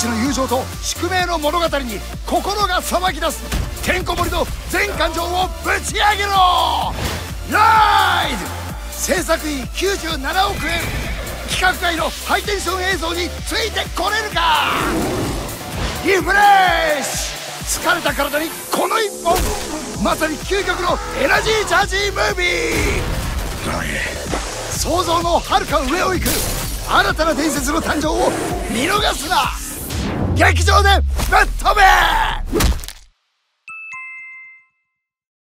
ちの友情と宿命の物語に心が騒ぎ出す。てんこ盛りの全感情をぶち上げろ！ライド制作費97億円！規格外のハイテンション映像についてこれるか！リフレッシュ！疲れた体にこの一本！まさに究極のエナジーチャージムービー！想像のはるか上を行く新たな伝説の誕生を見逃すな。劇場でぶっ飛べ。